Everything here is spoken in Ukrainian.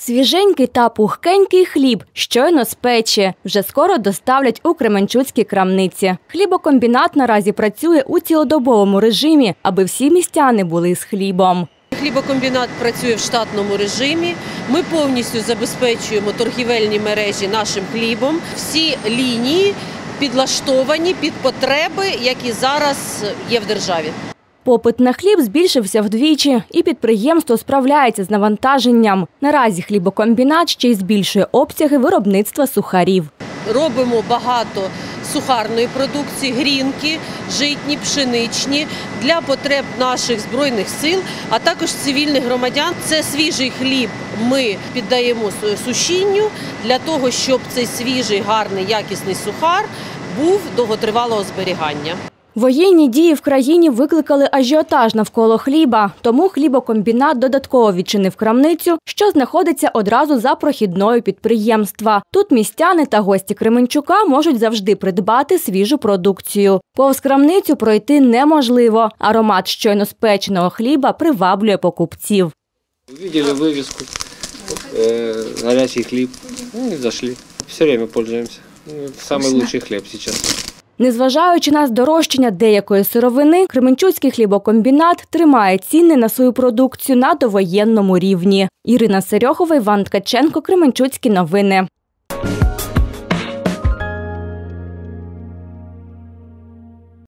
Свіженький та пухкенький хліб щойно з печі. Вже скоро доставлять у Кременчуцькій крамниці. Хлібокомбінат наразі працює у цілодобовому режимі, аби всі містяни були з хлібом. Хлібокомбінат працює в штатному режимі. Ми повністю забезпечуємо торгівельні мережі нашим хлібом. Всі лінії підлаштовані під потреби, які зараз є в державі. Попит на хліб збільшився вдвічі, і підприємство справляється з навантаженням. Наразі хлібокомбінат ще й збільшує обсяги виробництва сухарів. Робимо багато сухарної продукції, грінки, житні, пшеничні для потреб наших збройних сил, а також цивільних громадян. Це свіжий хліб. Ми піддаємо сушінню для того, щоб цей свіжий, гарний, якісний сухар був довготривалого зберігання. Воєнні дії в країні викликали ажіотаж навколо хліба, тому хлібокомбінат додатково відчинив крамницю, що знаходиться одразу за прохідною підприємства. Тут містяни та гості Кременчука можуть завжди придбати свіжу продукцію. Повз крамницю пройти неможливо. Аромат щойно спеченого хліба приваблює покупців. Увидели вывеску, э, горячий хлеб, ну и зашли. Все время пользуемся. Ну, это самый лучший хлеб сейчас. Незважаючи на здорожчання деякої сировини, Кременчуцький хлібокомбінат тримає ціни на свою продукцію на довоєнному рівні. Ірина Серьохова, Іван Ткаченко, Кременчуцькі новини.